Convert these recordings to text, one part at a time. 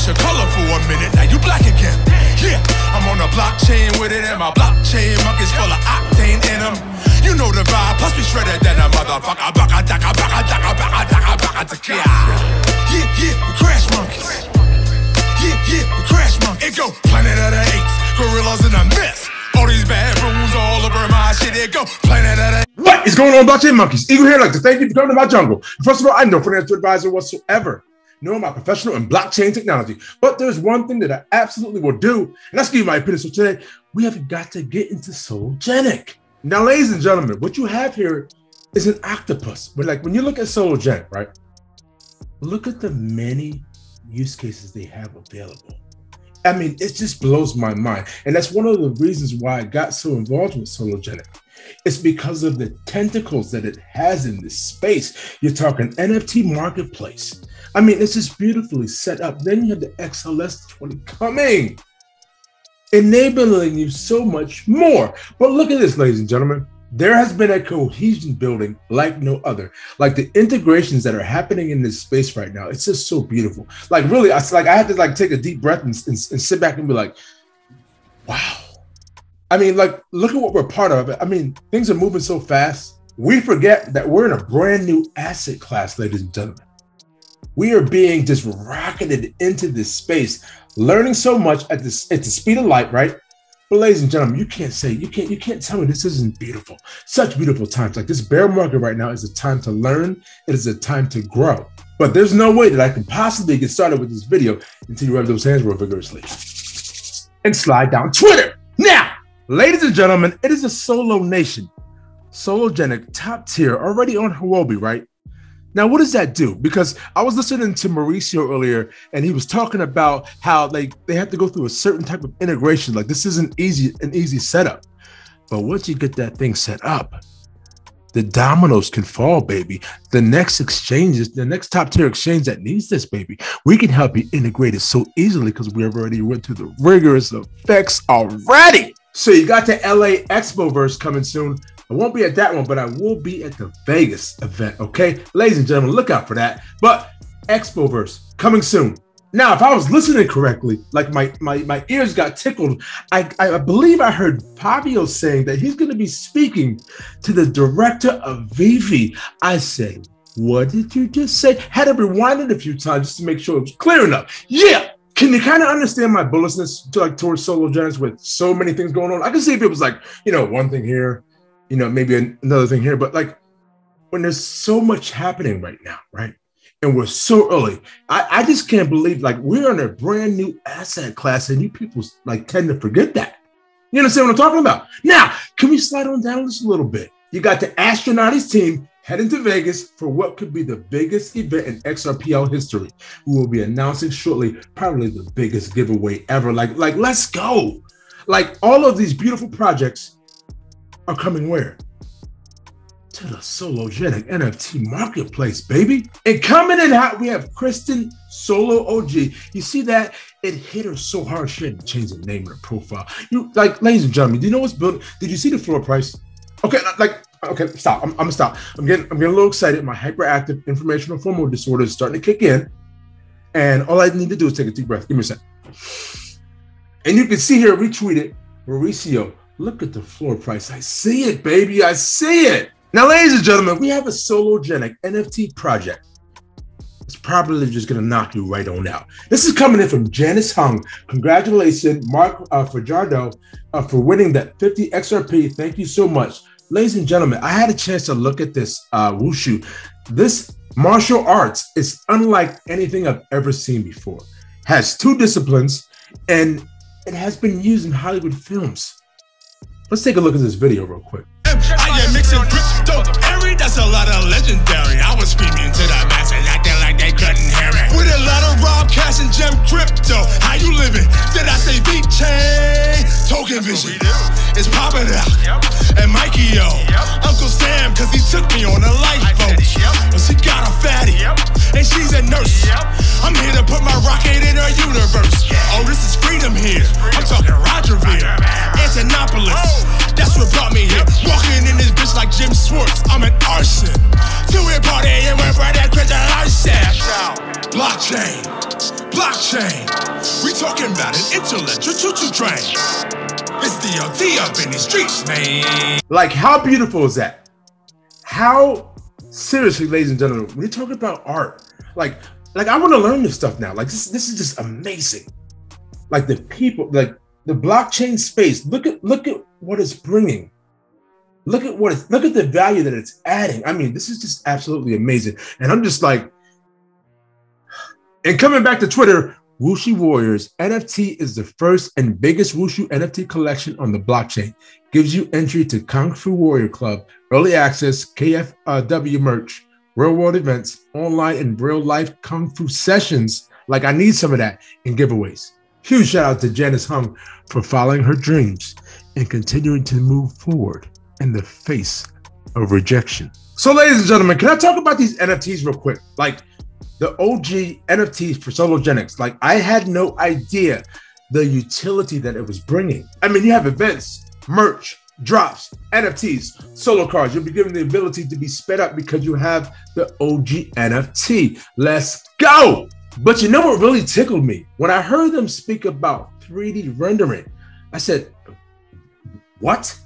lost your color for a minute, now you black again. Yeah, I'm on a blockchain with it, and my blockchain monkeys full of octane in them. You know the vibe, plus we shredded than a motherfucker. Baka daka baka daka baka daka baka daka. Yeah, yeah, we crash monkeys. Yeah, yeah, we crash monkeys. It go Planet of the Apes, gorillas in a mess. All these rules all over my shit. It go Planet of the What is going on, blockchain monkeys? Eagle here, like to thank you for coming to my jungle. First of all, I'm no financial advisor whatsoever. No, I'm professional in blockchain technology. But there's one thing that I absolutely will do, and that's give you my opinion. So today, we have got to get into Sologenic. Now, ladies and gentlemen, what you have here is an octopus. But like when you look at Sologenic, right? Look at the many use cases they have available. I mean, it just blows my mind. And that's one of the reasons why I got so involved with Sologenic. It's because of the tentacles that it has in this space. You're talking NFT marketplace. I mean, it's just beautifully set up. Then you have the XLS20 coming, enabling you so much more. But look at this, ladies and gentlemen. There has been a cohesion building like no other. Like the integrations that are happening in this space right now, it's just so beautiful. Like really, I like I had to like take a deep breath and, and, and sit back and be like, wow. I mean, like, look at what we're part of. I mean, things are moving so fast. We forget that we're in a brand new asset class, ladies and gentlemen. We are being just rocketed into this space, learning so much at this at the speed of light, right? But ladies and gentlemen, you can't say you can't you can't tell me this isn't beautiful. Such beautiful times. Like this bear market right now is a time to learn. It is a time to grow. But there's no way that I can possibly get started with this video until you rub those hands real vigorously and slide down Twitter. Ladies and gentlemen, it is a solo nation, sologenic, top tier, already on Huobi, right? Now, what does that do? Because I was listening to Mauricio earlier, and he was talking about how like they have to go through a certain type of integration. Like this isn't easy, an easy setup. But once you get that thing set up, the dominoes can fall, baby. The next exchanges, the next top tier exchange that needs this, baby, we can help you integrate it so easily because we have already went through the rigorous effects already. So you got the LA Expoverse coming soon. I won't be at that one, but I will be at the Vegas event. Okay, ladies and gentlemen, look out for that. But Expoverse coming soon. Now, if I was listening correctly, like my my, my ears got tickled, I, I believe I heard Fabio saying that he's going to be speaking to the director of Vivi. I said, what did you just say? Had to rewind it a few times just to make sure it was clear enough. Yeah. Can you kind of understand my bullishness to like towards Sologenics with so many things going on? I can see if it was like, you know, one thing here, you know, maybe another thing here, but like when there's so much happening right now, right? And we're so early. I, I just can't believe like we're in a brand new asset class, and you people like tend to forget that. You understand what I'm talking about? Now, can we slide on down just a little bit? You got the Astronautics team heading to Vegas for what could be the biggest event in XRPL history. We will be announcing shortly, probably the biggest giveaway ever. Like, like, let's go. Like all of these beautiful projects are coming where? To the Sologenic NFT marketplace, baby. And coming in hot, we have Kristen Solo OG. You see that? It hit her so hard she had to change the name of the profile. You like, ladies and gentlemen, do you know what's built? Did you see the floor price? Okay, like, okay, stop. I'm, I'm gonna stop. I'm getting, I'm getting a little excited. My hyperactive informational formal disorder is starting to kick in, and all I need to do is take a deep breath. Give me a sec. And you can see here, retweeted Mauricio Look at the floor price. I see it, baby. I see it. Now, ladies and gentlemen, we have a Sologenic NFT project. It's probably just going to knock you right on out. This is coming in from Janice Hung. Congratulations, Mark uh, Fajardo, uh, for winning that 50 XRP. Thank you so much. Ladies and gentlemen, I had a chance to look at this uh, wushu. This martial arts is unlike anything I've ever seen before. Has two disciplines, and it has been used in Hollywood films. Let's take a look at this video real quick. I am mixing crypto that's a lot of legendary. I was screaming of raw cash and gem crypto. How you living? Did I say VeChain? Token vision. It's popping out. Yep. And Mikey, yo. yep. Uncle Sam, cause he took me on a lifeboat. Yep. But she got a fatty. And she's a nurse. I'm here to put my rocket in her universe. Oh, this is freedom here. I'm talking Roger Rogerville. Antonopoulos. That's what brought me here. Walking in this bitch like Jim Swartz. I'm an arson. Two-way party and we're right at Blockchain. We talking about an intellectual choo-choo train. It's DLT up in the streets, man. Like, how beautiful is that? How seriously, ladies and gentlemen, when you talk about art, like, like I want to learn this stuff now. Like, this, this is just amazing. Like the people, like the blockchain space. Look at look at what it's bringing. Look at what it's look at the value that it's adding. I mean, this is just absolutely amazing. And I'm just like, and coming back to Twitter, Wushu Warriors NFT is the first and biggest Wushu NFT collection on the blockchain. Gives you entry to Kung Fu Warrior Club, early access, KFW merch, real world events, online and real life Kung Fu sessions. Like I need some of that in giveaways. Huge shout out to Janice Hung for following her dreams and continuing to move forward in the face of rejection. So, ladies and gentlemen, can I talk about these NFTs real quick? Like the OG NFTs for Sologenics. Like I had no idea the utility that it was bringing. I mean, you have events, merch, drops, NFTs, solo cards. You'll be given the ability to be sped up because you have the OG NFT. Let's go. But you know what really tickled me? When I heard them speak about 3D rendering, I said, What?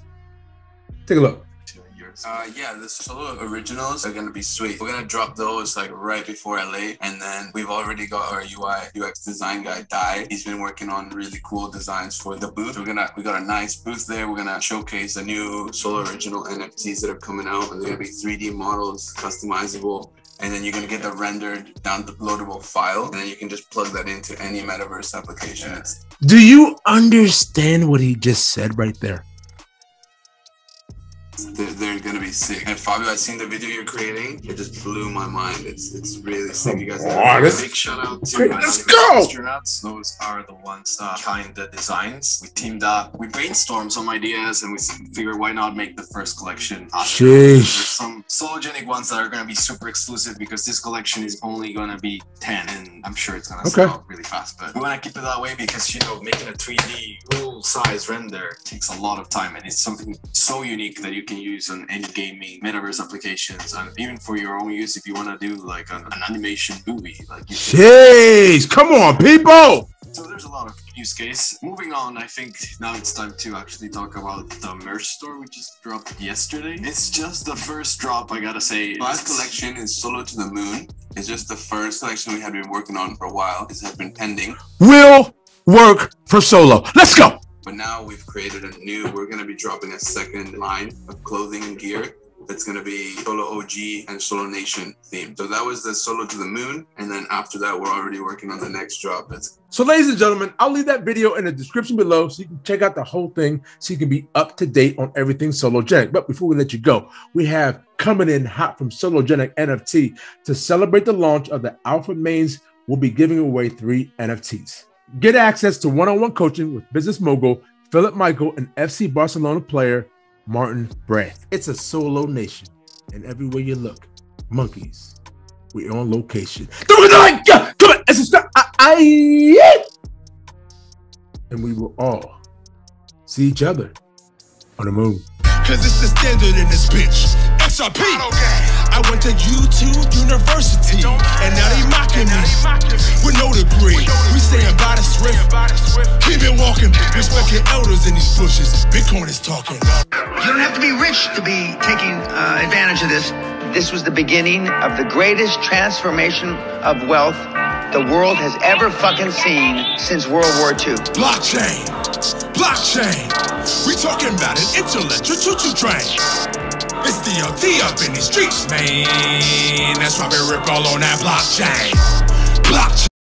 Take a look. Uh, yeah, the solo originals are gonna be sweet. We're gonna drop those like right before LA, and then we've already got our UI UX design guy Dai. He's been working on really cool designs for the booth. We're gonna we got a nice booth there. We're gonna showcase the new solo original NFTs that are coming out, and they're gonna be 3D models, customizable and then you're gonna get the rendered downloadable file, and then you can just plug that into any metaverse application. Do you understand what he just said right there? They're, they're, gonna be sick. And Fabio, I seen the video you're creating. It just blew my mind. It's it's really sick. You guys. Oh, this, big shout out to let's go. Astronauts. Those are the ones uh, behind the designs. We teamed up. We brainstormed some ideas, and we figured why not make the first collection. There's some sologenic ones that are gonna be super exclusive because this collection is only gonna be ten, and I'm sure it's gonna okay. sell out really fast. But we wanna keep it that way because you know making a 3D full size render takes a lot of time, and it's something so unique that you can use on any gaming metaverse applications and even for your own use if you want to do like an, an animation movie like jeez come on people! So there's a lot of use case. Moving on i think now it's time to actually talk about the merch store we just dropped yesterday. It's just the first drop i gotta say. Last collection is solo to the moon. It's just the first collection we had been working on for a while. This has been pending. Will work for solo. Let's go but now we've created a new, we're going to be dropping a second line of clothing and gear that's going to be Solo OG and Solo Nation theme So that was the Solo to the Moon. And then after that, we're already working on the next drop. It's- so, ladies and gentlemen, I'll leave that video in the description below so you can check out the whole thing so you can be up to date on everything Sologenic. But before we let you go, we have coming in hot from Sologenic NFT to celebrate the launch of the Alpha Mains. We'll be giving away three NFTs. Get access to one on one coaching with business mogul Philip Michael and FC Barcelona player Martin Braith. It's a solo nation, and everywhere you look, monkeys. We're on location. Come on, it's a I, I, and we will all see each other on the moon. Cause it's the standard in this bitch. XRP. I went to YouTube University, degree. We saying by the swift, keep it walking. Respect your elders in these bushes. Bitcoin is talking. You don't have to be rich to be taking uh, advantage of this. This was the beginning of the greatest transformation of wealth the world has ever fucking seen since World War II. Blockchain, blockchain. We talking about an intellectual choo-choo train. It's DLT up in the streets, man. That's why we rip all on that blockchain. Blockchain.